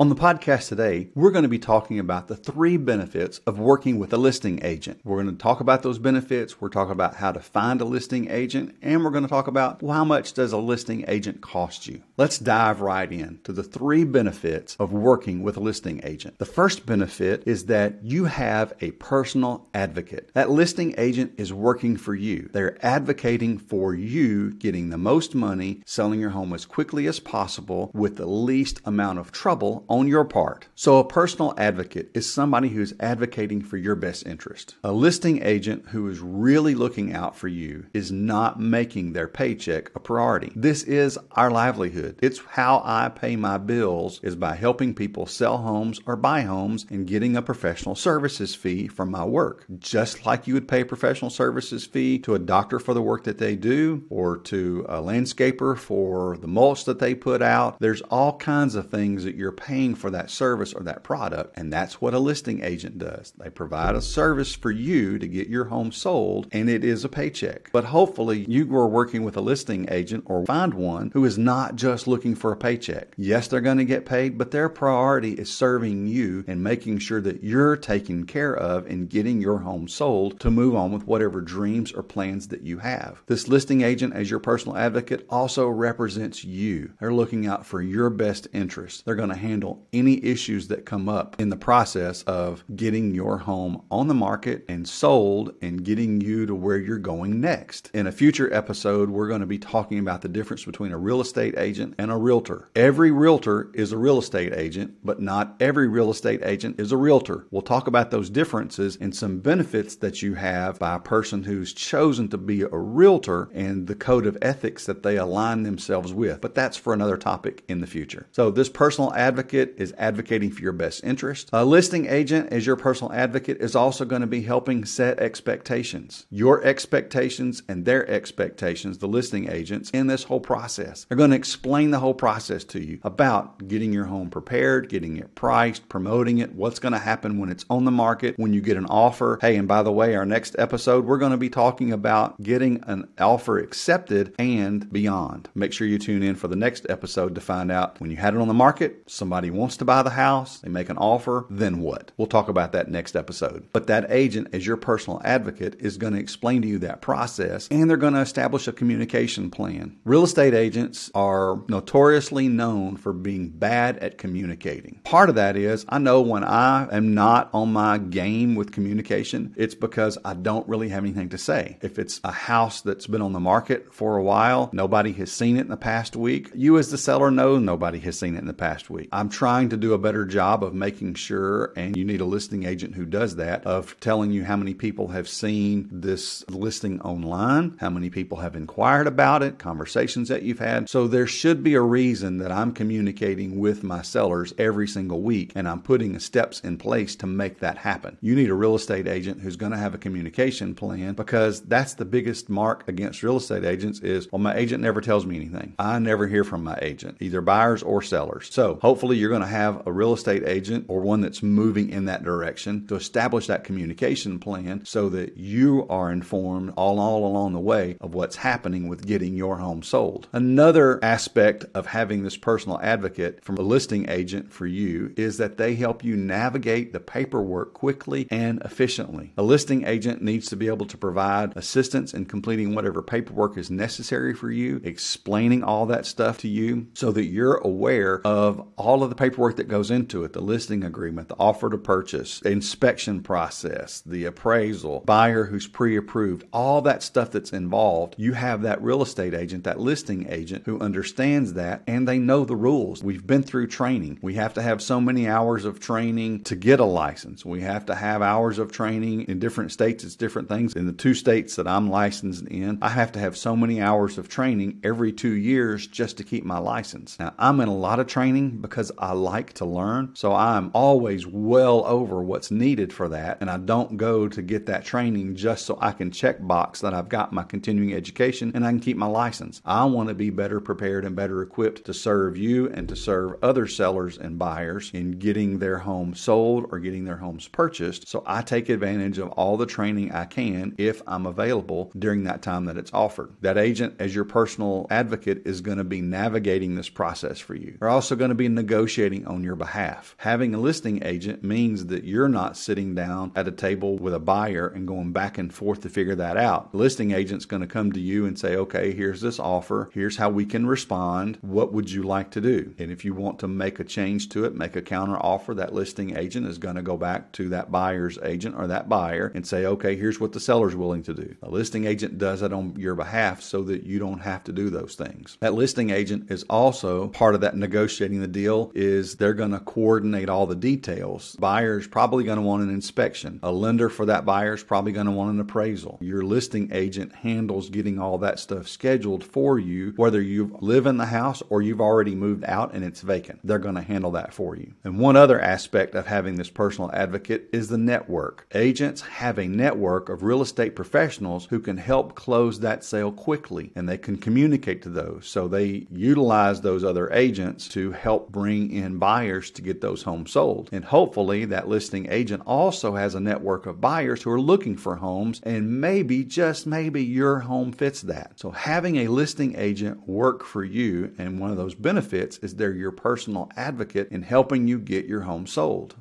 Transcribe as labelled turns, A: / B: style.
A: On the podcast today, we're going to be talking about the three benefits of working with a listing agent. We're going to talk about those benefits, we're talking about how to find a listing agent, and we're going to talk about well, how much does a listing agent cost you. Let's dive right in to the three benefits of working with a listing agent. The first benefit is that you have a personal advocate. That listing agent is working for you. They're advocating for you getting the most money, selling your home as quickly as possible with the least amount of trouble on your part. So, a personal advocate is somebody who's advocating for your best interest. A listing agent who is really looking out for you is not making their paycheck a priority. This is our livelihood. It's how I pay my bills is by helping people sell homes or buy homes and getting a professional services fee from my work. Just like you would pay a professional services fee to a doctor for the work that they do or to a landscaper for the mulch that they put out. There's all kinds of things that you're paying paying for that service or that product. And that's what a listing agent does. They provide a service for you to get your home sold, and it is a paycheck. But hopefully, you are working with a listing agent or find one who is not just looking for a paycheck. Yes, they're going to get paid, but their priority is serving you and making sure that you're taken care of and getting your home sold to move on with whatever dreams or plans that you have. This listing agent, as your personal advocate, also represents you. They're looking out for your best interest. They're going to handle handle any issues that come up in the process of getting your home on the market and sold and getting you to where you're going next. In a future episode, we're going to be talking about the difference between a real estate agent and a realtor. Every realtor is a real estate agent, but not every real estate agent is a realtor. We'll talk about those differences and some benefits that you have by a person who's chosen to be a realtor and the code of ethics that they align themselves with. But that's for another topic in the future. So, this personal advocate advocate is advocating for your best interest. A listing agent, as your personal advocate, is also going to be helping set expectations. Your expectations and their expectations, the listing agents, in this whole process. They're going to explain the whole process to you about getting your home prepared, getting it priced, promoting it, what's going to happen when it's on the market, when you get an offer. Hey, and by the way, our next episode, we're going to be talking about getting an offer accepted and beyond. Make sure you tune in for the next episode to find out when you had it on the market, somebody wants to buy the house, they make an offer, then what? We'll talk about that next episode. But that agent, as your personal advocate, is going to explain to you that process and they're going to establish a communication plan. Real estate agents are notoriously known for being bad at communicating. Part of that is I know when I am not on my game with communication, it's because I don't really have anything to say. If it's a house that's been on the market for a while, nobody has seen it in the past week, you as the seller know nobody has seen it in the past week. I'm trying to do a better job of making sure, and you need a listing agent who does that, of telling you how many people have seen this listing online, how many people have inquired about it, conversations that you've had. So there should be a reason that I'm communicating with my sellers every single week and I'm putting steps in place to make that happen. You need a real estate agent who's going to have a communication plan because that's the biggest mark against real estate agents is, well, my agent never tells me anything. I never hear from my agent, either buyers or sellers. So hopefully you're going to have a real estate agent or one that's moving in that direction to establish that communication plan so that you are informed all, all along the way of what's happening with getting your home sold. Another aspect of having this personal advocate from a listing agent for you is that they help you navigate the paperwork quickly and efficiently. A listing agent needs to be able to provide assistance in completing whatever paperwork is necessary for you, explaining all that stuff to you so that you're aware of all of of the paperwork that goes into it the listing agreement, the offer to purchase, the inspection process, the appraisal, buyer who's pre approved, all that stuff that's involved. You have that real estate agent, that listing agent who understands that and they know the rules. We've been through training. We have to have so many hours of training to get a license. We have to have hours of training in different states. It's different things. In the two states that I'm licensed in, I have to have so many hours of training every two years just to keep my license. Now, I'm in a lot of training because I like to learn. So I'm always well over what's needed for that. And I don't go to get that training just so I can check box that I've got my continuing education and I can keep my license. I want to be better prepared and better equipped to serve you and to serve other sellers and buyers in getting their homes sold or getting their homes purchased. So I take advantage of all the training I can if I'm available during that time that it's offered. That agent, as your personal advocate, is going to be navigating this process for you. They're also going to be negotiating negotiating on your behalf. Having a listing agent means that you're not sitting down at a table with a buyer and going back and forth to figure that out. The listing agent's going to come to you and say, okay, here's this offer. Here's how we can respond. What would you like to do? And if you want to make a change to it, make a counter offer, that listing agent is going to go back to that buyer's agent or that buyer and say, okay, here's what the seller's willing to do. A listing agent does it on your behalf so that you don't have to do those things. That listing agent is also part of that negotiating the deal is they're going to coordinate all the details. Buyer's probably going to want an inspection. A lender for that buyer is probably going to want an appraisal. Your listing agent handles getting all that stuff scheduled for you, whether you live in the house or you've already moved out and it's vacant. They're going to handle that for you. And one other aspect of having this personal advocate is the network. Agents have a network of real estate professionals who can help close that sale quickly and they can communicate to those. So they utilize those other agents to help in buyers to get those homes sold. And hopefully that listing agent also has a network of buyers who are looking for homes and maybe just maybe your home fits that. So having a listing agent work for you and one of those benefits is they're your personal advocate in helping you get your home sold.